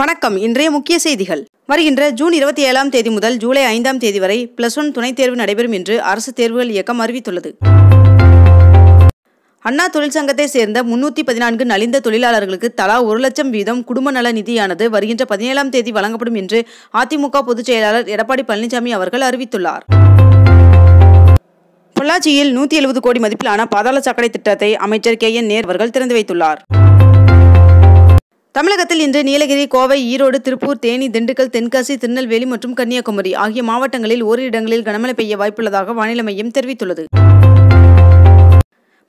வணக்கம். இன்றைய முக்கிய செய்திகள். வருகின்ற ஜூன் இருபத்தி ஏழாம் தேதி முதல் ஜூலை ஐந்தாம் தேதி வரை பிளஸ் ஒன் துணைத் தேர்வு நடைபெறும் என்று அரசு தேர்வுகள் இயக்கம் அறிவித்துள்ளது. அண்ணா தொழிற்சங்கத்தை சேர்ந்த முன்னூத்தி பதினான்கு நலிந்த தொழிலாளர்களுக்கு தலா ஒரு லட்சம் வீதம் குடும்ப நல நிதியானது வருகின்ற பதினேழாம் தேதி வழங்கப்படும் என்று அதிமுக பொதுச் செயலாளர் எடப்பாடி பழனிசாமி அவர்கள் அறிவித்துள்ளார். பொள்ளாச்சியில் நூற்றி எழுபது கோடி மதிப்பிலான பாதாள சாக்கடை திட்டத்தை அமைச்சர் கே என் நேர் அவர்கள் திறந்து வைத்துள்ளார். தமிழகத்தில் இன்று நீலகிரி கோவை ஈரோடு திருப்பூர் தேனி திண்டுக்கல் தென்காசி திருநெல்வேலி மற்றும் கன்னியாகுமரி ஆகிய மாவட்டங்களில் ஓரிரு இடங்களில் கனமழை பெய்ய வாய்ப்புள்ளதாக வானிலை மையம் தெரிவித்துள்ளது.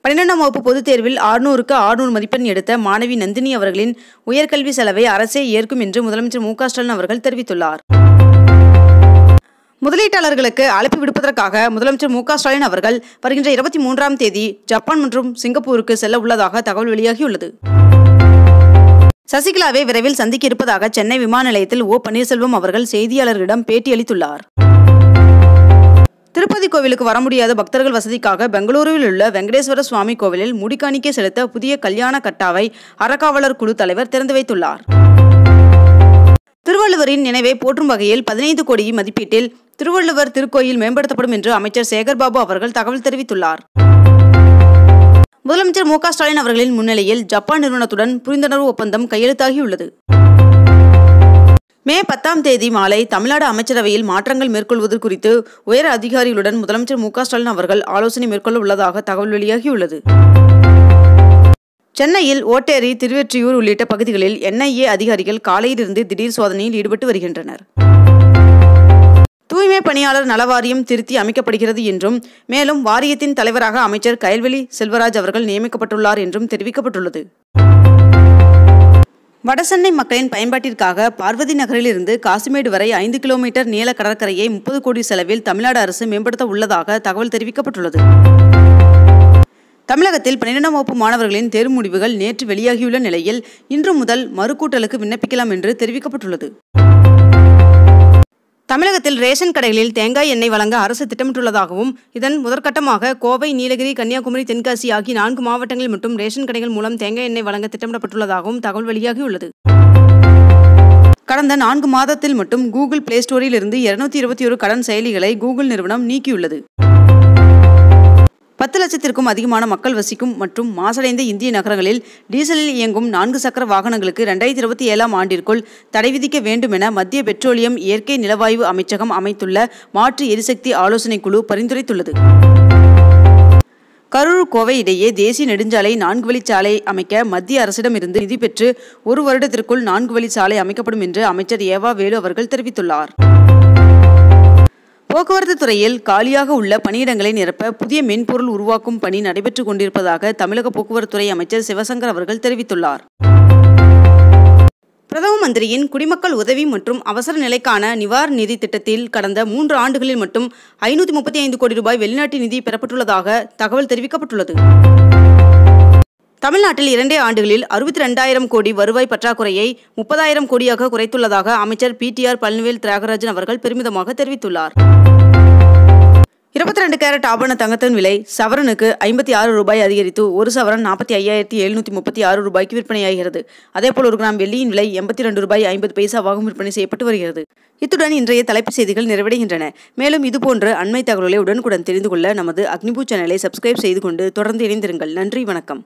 பன்னிரெண்டாம் வகுப்பு பொதுத் தேர்வில் ஆறுநூறுக்கு ஆறுநூறு மதிப்பெண் எடுத்த மாணவி நந்தினி அவர்களின் உயர்கல்வி செலவை அரசே ஏற்கும் என்று முதலமைச்சர் மு க ஸ்டாலின் அவர்கள் தெரிவித்துள்ளார். முதலீட்டாளர்களுக்கு அழைப்பு விடுப்பதற்காக முதலமைச்சர் மு க ஸ்டாலின் அவர்கள் வருகின்ற இருபத்தி மூன்றாம் தேதி ஜப்பான் மற்றும் சிங்கப்பூருக்கு செல்ல உள்ளதாக தகவல் வெளியாகியுள்ளது. சசிகலாவை விரைவில் சந்திக்க இருப்பதாக சென்னை விமான நிலையத்தில் ஓ பன்னீர்செல்வம் அவர்கள் செய்தியாளர்களிடம் பேட்டியளித்துள்ளார். திருப்பதி கோவிலுக்கு வர முடியாத பக்தர்கள் வசதிக்காக பெங்களூருவில் உள்ள வெங்கடேஸ்வர சுவாமி கோவிலில் முடிக்காணிக்கை செலுத்த புதிய கல்யாண கட்டாவை அறக்காவலர் குழு தலைவர் திறந்து வைத்துள்ளார். திருவள்ளுவரின் நினைவை போற்றும் வகையில் பதினைந்து கோடி மதிப்பீட்டில் திருவள்ளுவர் திருக்கோயில் மேம்படுத்தப்படும் என்று அமைச்சர் சேகர்பாபு அவர்கள் தகவல் தெரிவித்துள்ளார். முதலமைச்சர் மு க ஸ்டாலின் அவர்களின் முன்னிலையில் ஜப்பான் நிறுவனத்துடன் புரிந்துணர்வு ஒப்பந்தம் கையெழுத்தாகியுள்ளது. மே பத்தாம் தேதி மாலை தமிழ்நாடு அமைச்சரவையில் மாற்றங்கள் மேற்கொள்வது குறித்து உயர் அதிகாரிகளுடன் முதலமைச்சர் மு க ஸ்டாலின் அவர்கள் ஆலோசனை மேற்கொள்ள உள்ளதாக தகவல் வெளியாகியுள்ளது. சென்னையில் ஓட்டேரி திருவெற்றியூர் உள்ளிட்ட பகுதிகளில் என்ஐஏ அதிகாரிகள் காலையிலிருந்து திடீர் சோதனையில் ஈடுபட்டு வருகின்றனர். தூய்மை பணியாளர் நலவாரியம் திருத்தி அமைக்கப்படுகிறது என்றும் மேலும் வாரியத்தின் தலைவராக அமைச்சர் கயல்வெளி செல்வராஜ் அவர்கள் நியமிக்கப்பட்டுள்ளார் என்றும் தெரிவிக்கப்பட்டுள்ளது. வடசென்னை மக்களின் பயன்பாட்டிற்காக பார்வதி நகரிலிருந்து காசிமேடு வரை ஐந்து கிலோமீட்டர் நீள கடற்கரையை முப்பது கோடி செலவில் தமிழ்நாடு அரசு மேம்படுத்த உள்ளதாக தகவல் தெரிவிக்கப்பட்டுள்ளது. தமிழகத்தில் பன்னிரெண்டாம் வகுப்பு மாணவர்களின் தேர்வு முடிவுகள் நேற்று வெளியாகியுள்ள நிலையில் இன்று முதல் மறுக்கூட்டலுக்கு விண்ணப்பிக்கலாம் என்று தெரிவிக்கப்பட்டுள்ளது. தமிழகத்தில் ரேஷன் கடைகளில் தேங்காய் எண்ணெய் வழங்க அரசு திட்டமிட்டுள்ளதாகவும் இதன் முதற்கட்டமாக கோவை நீலகிரி கன்னியாகுமரி தென்காசி ஆகிய நான்கு மாவட்டங்களில் மட்டும் ரேஷன் கடைகள் மூலம் தேங்காய் எண்ணெய் வழங்க திட்டமிடப்பட்டுள்ளதாகவும் தகவல் வெளியாகியுள்ளது கடந்த நான்கு மாதத்தில் மட்டும் கூகுள் பிளே ஸ்டோரிலிருந்து இருநூத்தி இருபத்தி ஒரு கடன் செயலிகளை கூகுள் நிறுவனம் நீக்கியுள்ளது. பத்து லட்சத்திற்கும் அதிகமான மக்கள் வசிக்கும் மற்றும் மாசடைந்த இந்திய நகரங்களில் டீசலில் இயங்கும் நான்கு சக்கர வாகனங்களுக்கு இரண்டாயிரத்தி இருபத்தி ஏழாம் ஆண்டிற்குள் தடை விதிக்க வேண்டும் என மத்திய பெட்ரோலியம் இயற்கை நிலவாயு அமைச்சகம் அமைத்துள்ள மாற்று எரிசக்தி ஆலோசனைக் குழு பரிந்துரைத்துள்ளது. கரூர் கோவை இடையே தேசிய நெடுஞ்சாலை நான்கு வழிச்சாலை அமைக்க மத்திய அரசிடமிருந்து நிதி பெற்று ஒரு வருடத்திற்குள் நான்கு வழிச்சாலை அமைக்கப்படும் என்று அமைச்சர் ஏவா வேலு அவர்கள் தெரிவித்துள்ளார். போக்குவரத்து துறையில் காலியாக உள்ள பணியிடங்களை நிரப்ப புதிய மென்பொருள் உருவாக்கும் பணி நடைபெற்றுக் கொண்டிருப்பதாக தமிழக போக்குவரத்துறை அமைச்சர் சிவசங்கர் அவர்கள் தெரிவித்துள்ளார். பிரதம மந்திரியின் குடிமக்கள் உதவி மற்றும் அவசர நிலைக்கான நிவாரண நிதி திட்டத்தில் கடந்த மூன்று ஆண்டுகளில் மட்டும் ஐநூற்றி முப்பத்தி ஐந்து கோடி ரூபாய் வெளிநாட்டு நிதி பெறப்பட்டுள்ளதாக தகவல் தெரிவிக்கப்பட்டுள்ளது. தமிழ்நாட்டில் இரண்டே ஆண்டுகளில் அறுபத்தி ரெண்டாயிரம் கோடி வருவாய் பற்றாக்குறையை முப்பதாயிரம் கோடியாக குறைத்துள்ளதாக அமைச்சர் பிடிஆர் பழனிவேல் தியாகராஜன் அவர்கள் பெருமிதமாக தெரிவித்துள்ளார். இருபத்தி ரெண்டு கேரட் ஆபரண தங்கத்தின் விலை சவரனுக்கு ஐம்பத்தி ஆறு ரூபாய் அதிகரித்து ஒரு சவரன் நாற்பத்தி ஐயாயிரத்தி எழுநூற்றி முப்பத்தி ஆறு ரூபாய்க்கு விற்பனையாகிறது. அதேபோல் ஒரு கிராம் வெள்ளியின் விலை எண்பத்தி ரெண்டு ரூபாய் ஐம்பது பைசாவாகவும் விற்பனை செய்யப்பட்டு வருகிறது. இத்துடன் இன்றைய தலைப்புச் செய்திகள் நிறைவடைகின்றன. மேலும் இதுபோன்ற அண்மை தகவல்களை உடனுக்குடன் தெரிந்து கொள்ள நமது அக்னிபூ சேனலை சப்ஸ்கிரைப் செய்து கொண்டு தொடர்ந்து இணைந்திருங்கள். நன்றி வணக்கம்.